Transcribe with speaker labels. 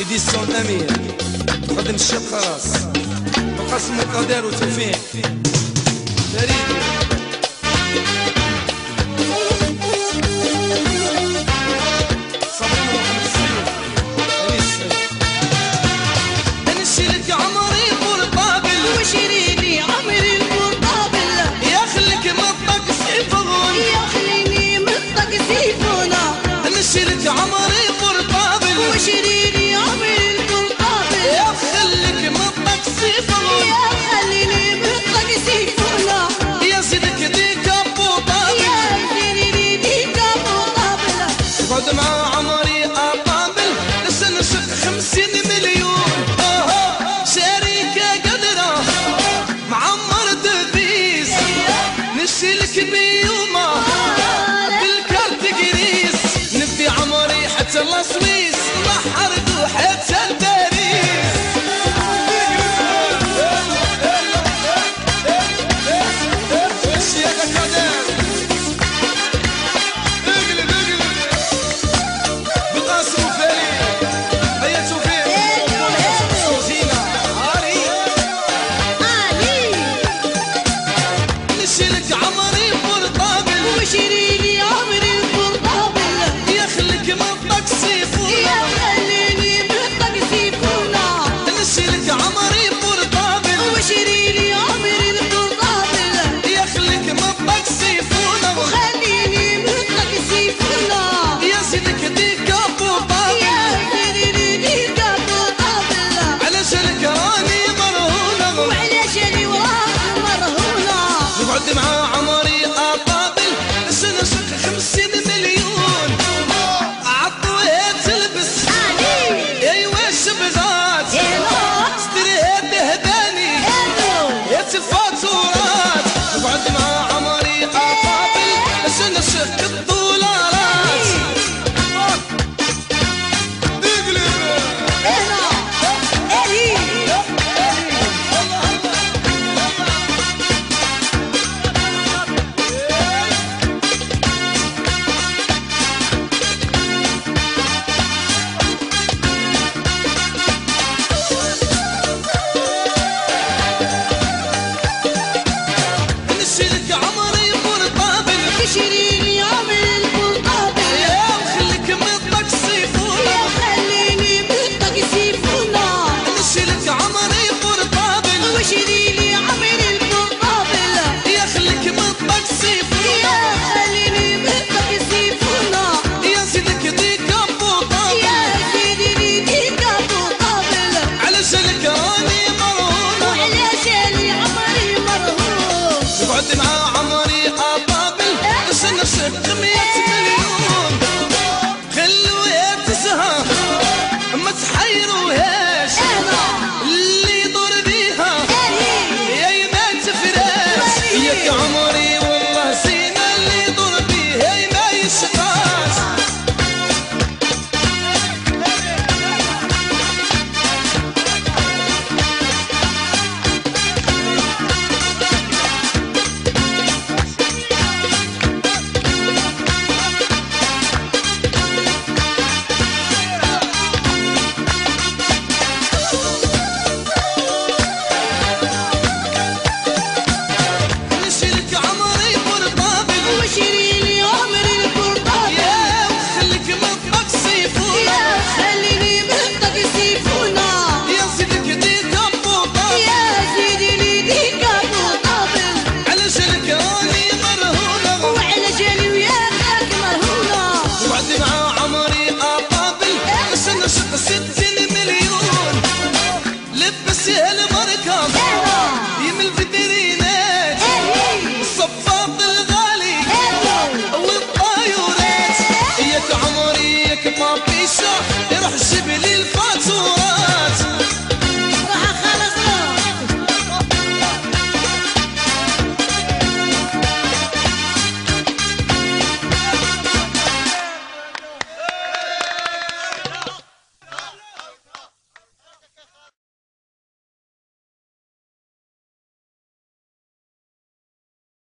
Speaker 1: إديسون أمير خدم الشيخ خلاص. وقسم القدر وتوفيق أنشلك عمري مرقابل.
Speaker 2: وشريني